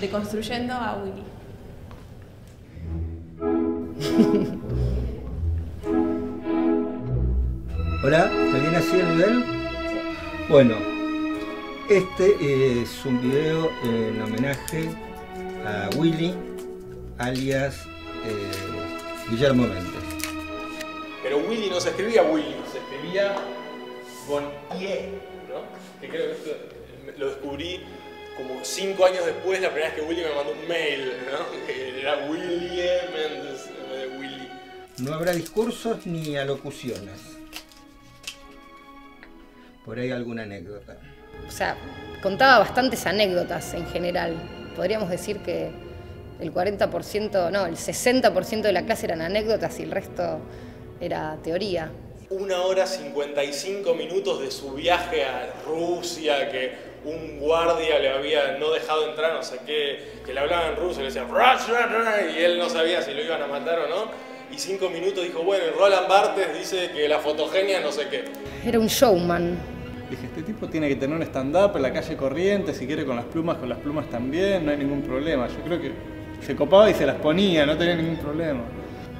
deconstruyendo a Willy. Hola, ¿está bien así el nivel? Bueno, este es un video en homenaje a Willy, alias eh, Guillermo Méndez. Pero Willy no se escribía Willy, se escribía con IE, ¿no? Que creo que esto lo descubrí como cinco años después, la primera vez que Willy me mandó un mail, ¿no? Que era Willy. Méndez, en vez de Willy. No habrá discursos ni alocuciones. Por ahí alguna anécdota. O sea, contaba bastantes anécdotas en general. Podríamos decir que el 40%, no, el 60% de la clase eran anécdotas y el resto era teoría. Una hora 55 minutos de su viaje a Rusia, que un guardia le había no dejado entrar, no sé qué, que le hablaba en ruso y le decía y él no sabía si lo iban a matar o no. Y cinco minutos dijo, bueno, y Roland Barthes dice que la fotogenia no sé qué. Era un showman. Dije, este tipo tiene que tener un stand-up en la calle corriente, si quiere con las plumas, con las plumas también, no hay ningún problema. Yo creo que se copaba y se las ponía, no tenía ningún problema.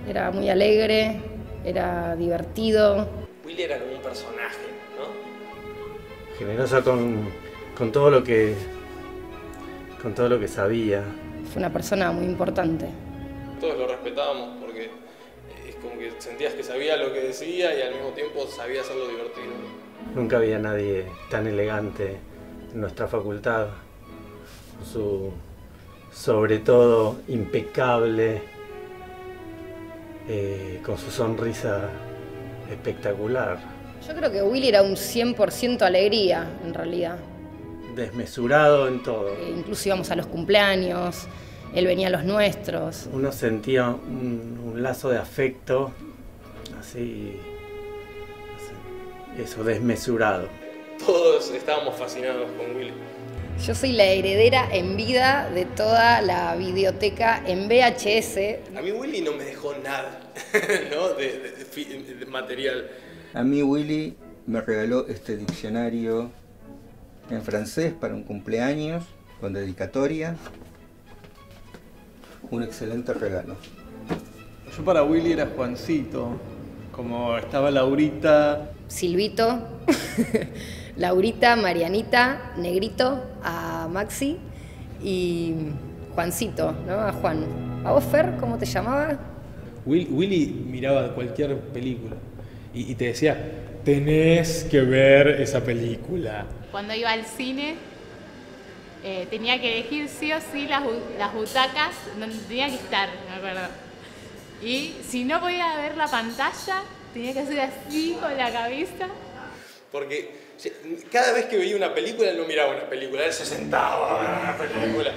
Era muy alegre, era divertido. Willy era como un personaje, ¿no? Generosa con, con todo lo que con todo lo que sabía. Fue una persona muy importante. Todos lo respetábamos porque es como que sentías que sabía lo que decía y al mismo tiempo sabía hacerlo divertido. Nunca había nadie tan elegante en nuestra facultad. Su sobre todo impecable, eh, con su sonrisa espectacular. Yo creo que Willy era un 100% alegría, en realidad. Desmesurado en todo. Eh, incluso íbamos a los cumpleaños, él venía a los nuestros. Uno sentía un, un lazo de afecto, así, así, eso, desmesurado. Todos estábamos fascinados con Willy. Yo soy la heredera en vida de toda la videoteca en VHS. A mí Willy no me dejó nada, ¿no? De, de- de- de material. A mí Willy me regaló este diccionario en francés para un cumpleaños con dedicatoria. Un excelente regalo. Yo para Willy era Juancito, como estaba Laurita, Silvito, Laurita, Marianita, Negrito, a Maxi y Juancito, ¿no? A Juan. ¿A vos, Fer, cómo te llamabas? Will- Willy miraba cualquier película y, y te decía, tenés que ver esa película. Cuando iba al cine, eh, tenía que elegir sí o sí las, bu- las butacas donde tenía que estar, me acuerdo. Y si no podía ver la pantalla, tenía que hacer así con la cabeza. Porque cada vez que veía una película, él no miraba una película, él se sentaba a ver una película.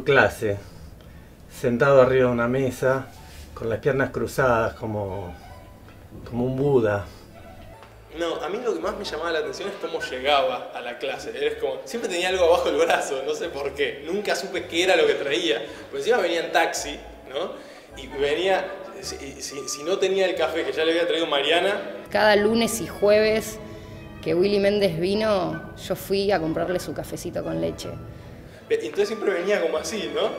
Dando clase, sentado arriba de una mesa, con las piernas cruzadas como, como un Buda. No, a mí lo que más me llamaba la atención es cómo llegaba a la clase. Eres como, siempre tenía algo abajo del brazo, no sé por qué. Nunca supe qué era lo que traía. Pues encima venía en taxi, ¿no? Y venía si, si- si no tenía el café que ya le había traído Mariana, Cada lunes y jueves que Willy Méndez vino, yo fui a comprarle su cafecito con leche. Entonces siempre venía como así, ¿no?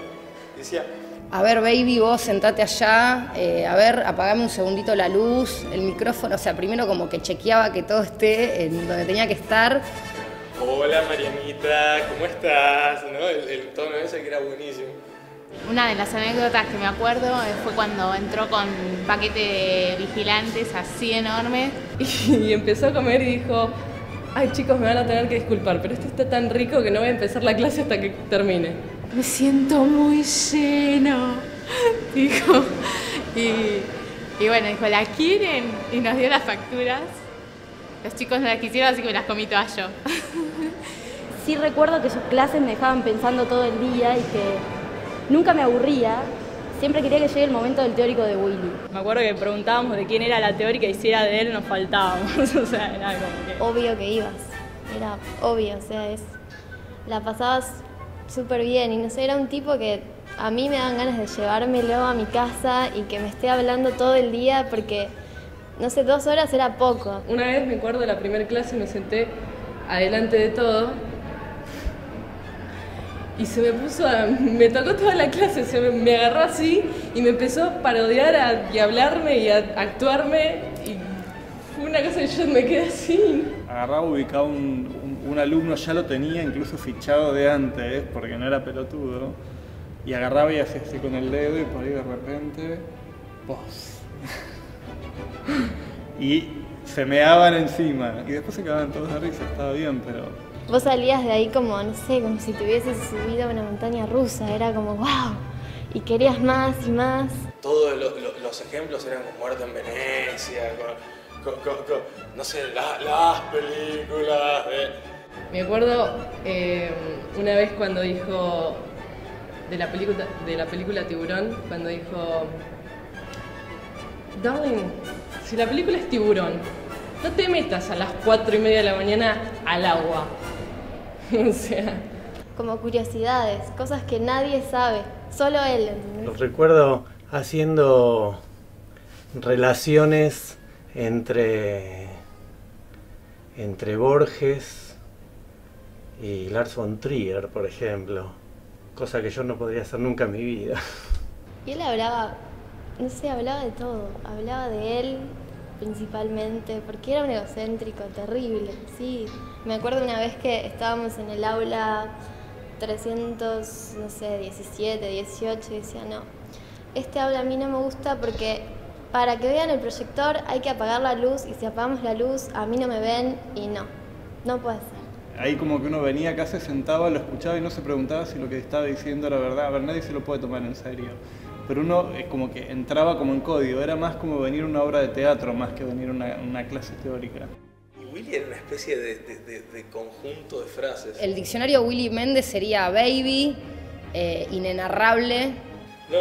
Decía, A ver, baby, vos sentate allá, eh, a ver, apagame un segundito la luz, el micrófono, o sea, primero como que chequeaba que todo esté en donde tenía que estar. hola Marianita, ¿cómo estás? ¿No? El, el tono ese que era buenísimo. Una de las anécdotas que me acuerdo eh, fue cuando entró con un paquete de vigilantes así enorme. Y empezó a comer y dijo, ay chicos, me van a tener que disculpar, pero esto está tan rico que no voy a empezar la clase hasta que termine. Me siento muy lleno, dijo. Y, y bueno, dijo, ¿la quieren? Y nos dio las facturas. Los chicos no las quisieron, así que me las comí todas yo. Sí recuerdo que sus clases me dejaban pensando todo el día y que nunca me aburría. Siempre quería que llegue el momento del teórico de Willy. Me acuerdo que preguntábamos de quién era la teórica y si era de él nos faltábamos. o sea, era como que... obvio que ibas. Era obvio, o sea, es. La pasabas súper bien y no sé, era un tipo que a mí me dan ganas de llevármelo a mi casa y que me esté hablando todo el día porque, no sé, dos horas era poco. Una vez me acuerdo de la primera clase me senté adelante de todo y se me puso a, me tocó toda la clase, se me, agarró así y me empezó a parodiar a- y hablarme y a actuarme y fue una cosa que yo me quedé así. Agarraba, ubicaba un, un- un alumno, ya lo tenía incluso fichado de antes, porque no era pelotudo, y agarraba y hacía así con el dedo y por ahí de repente, vos. y se meaban encima, y después se quedaban todos de risa, estaba bien, pero Vos salías de ahí como, no sé, como si te hubieses subido a una montaña rusa, era como, wow, y querías más y más. Todos lo- lo- los ejemplos eran con Muerte en Venecia, con, con- con- con, no sé, la- las películas. de- Me acuerdo eh, una vez cuando dijo de la película de la película Tiburón, cuando dijo Darling, si la película es Tiburón, no te metas a las cuatro y media de la mañana al agua. o sea, Como curiosidades, cosas que nadie sabe, solo él. ¿entendés? Los recuerdo haciendo relaciones entre, entre Borges y Lars von Trier, por ejemplo. Cosa que yo no podría hacer nunca en mi vida. Y él hablaba, no sé, hablaba de todo, hablaba de él principalmente, porque era un egocéntrico terrible, sí. Me acuerdo una vez que estábamos en el aula 300, no sé, 17, 18, y decía, no, este aula a mí no me gusta porque para que vean el proyector hay que apagar la luz y si apagamos la luz a mí no me ven y no, no puede ser. ahí como que uno venía acá, se sentaba, lo escuchaba y no se preguntaba si lo que estaba diciendo era verdad. A ver, nadie se lo puede tomar en serio. Pero uno es como que entraba como en código, era más como venir una obra de teatro más que venir a una, una clase teórica. Y Willy era una especie de, de- de- de conjunto de frases. El diccionario Willy Méndez sería baby, eh, inenarrable. No,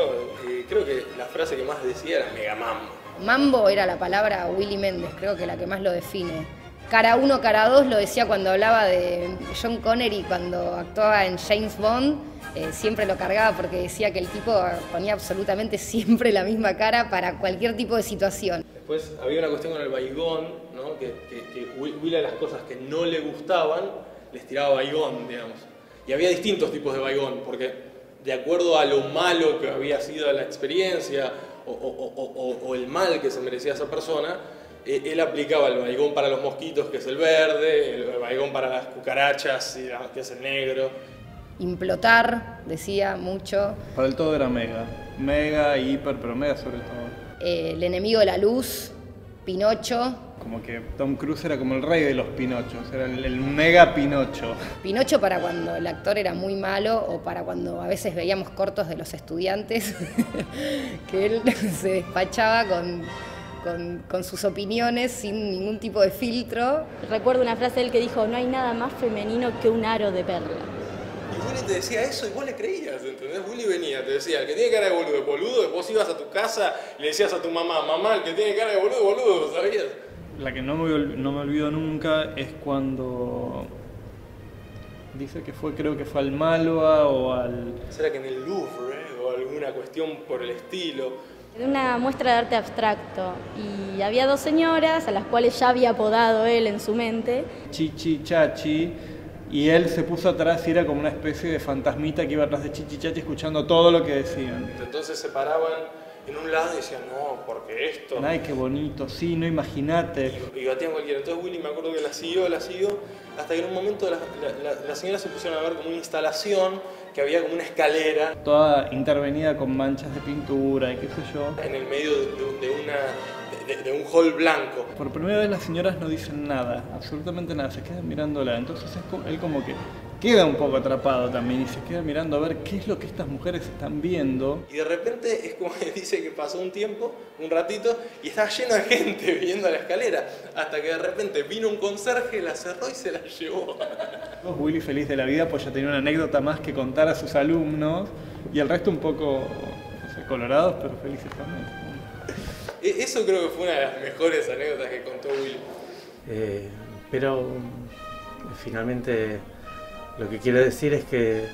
eh, creo que la frase que más decía era mega mambo. Mambo era la palabra Willy Méndez, creo que la que más lo define. Cara 1, cara 2 lo decía cuando hablaba de John Connery cuando actuaba en James Bond. Eh, siempre lo cargaba porque decía que el tipo ponía absolutamente siempre la misma cara para cualquier tipo de situación. Después había una cuestión con el baigón, ¿no? que, que, que las cosas que no le gustaban les tiraba baigón, digamos. Y había distintos tipos de baigón, porque de acuerdo a lo malo que había sido la experiencia o, o- o- el mal que se merecía esa persona, eh, él aplicaba el baigón para los mosquitos, que es el verde, el baigón para las cucarachas, que es el negro. Implotar, decía mucho. Para el todo era mega. Mega y hiper, pero mega sobre todo. Eh, el enemigo de la luz, Pinocho. Como que Tom Cruise era como el rey de los Pinochos, era el, el mega Pinocho. Pinocho para cuando el actor era muy malo o para cuando a veces veíamos cortos de los estudiantes, que él se despachaba con, con- con sus opiniones sin ningún tipo de filtro. Recuerdo una frase de él que dijo, no hay nada más femenino que un aro de perla. Y Willy te decía eso y vos le creías, ¿entendés? Willy venía, te decía, el que tiene cara de boludo, es boludo, vos ibas a tu casa y le decías a tu mamá, mamá, el que tiene cara de boludo, boludo, ¿sabías? La que no me, no me olvido nunca es cuando dice que fue, creo que fue al Malva o al... ¿Será que en el Louvre o alguna cuestión por el estilo? De una muestra de arte abstracto y había dos señoras a las cuales ya había apodado él en su mente. Chichi Chachi y él se puso atrás y era como una especie de fantasmita que iba atrás de Chichi Chachi escuchando todo lo que decían. Entonces se paraban en un lado y decían, no, porque esto. Ay, qué bonito, sí, no imagínate. Y, y batían cualquiera. Entonces Willy me acuerdo que la siguió, la siguió, hasta que en un momento la, la, la, las señoras se pusieron a ver como una instalación que había como una escalera Toda intervenida con manchas de pintura y qué sé yo. en el medio de una, de, de un hall blanco. Por primera vez las señoras no dicen nada, absolutamente nada, se quedan mirándola. Entonces él como que queda un poco atrapado también y se queda mirando a ver qué es lo que estas mujeres están viendo. Y de repente es como que dice que pasó un tiempo, un ratito, y estaba lleno de gente viendo la escalera. Hasta que de repente vino un conserje, la cerró y se la llevó. Willy feliz de la vida pues ya tenía una anécdota más que contar a sus alumnos y el resto un poco no sé, colorados pero felices también. E- Eso creo que fue una de las mejores anécdotas que contó Willy. Eh, pero finalmente lo que quiero decir es que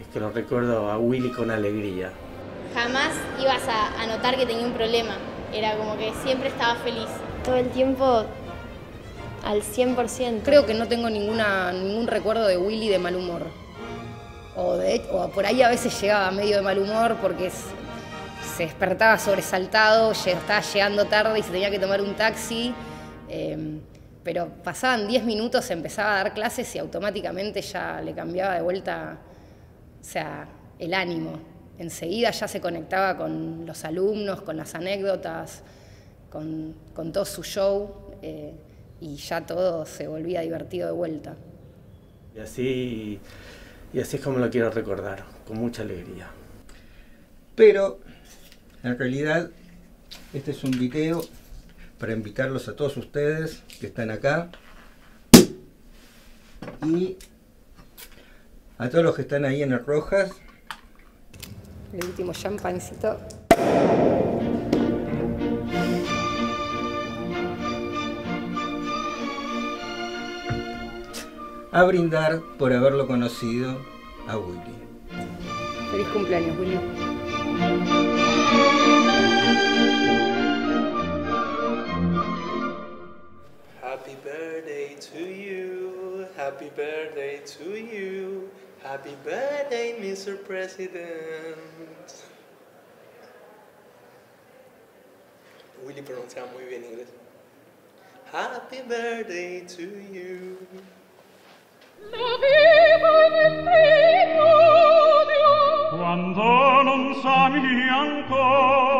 es que lo recuerdo a Willy con alegría. Jamás ibas a, a notar que tenía un problema. Era como que siempre estaba feliz. Todo el tiempo al 100%. Creo que no tengo ninguna, ningún recuerdo de Willy de mal humor. O, de, o por ahí a veces llegaba medio de mal humor porque s- se despertaba sobresaltado, estaba llegando tarde y se tenía que tomar un taxi. eh, pero pasaban 10 minutos, empezaba a dar clases y automáticamente ya le cambiaba de vuelta, o sea, el ánimo. Enseguida ya se conectaba con los alumnos, con las anécdotas, con, con todo su show eh, y ya todo se volvía divertido de vuelta. Y así, y así es como lo quiero recordar, con mucha alegría. Pero en realidad este es un video para invitarlos a todos ustedes que están acá y a todos los que están ahí en el Rojas. El último champancito. a brindar por haberlo conocido a Willy. Feliz cumpleaños, Willy. Happy birthday to you, happy birthday to you, happy birthday, Mr. President. Willy pronuncia muy bien inglés. Happy birthday to you. Quando non sa mi ancora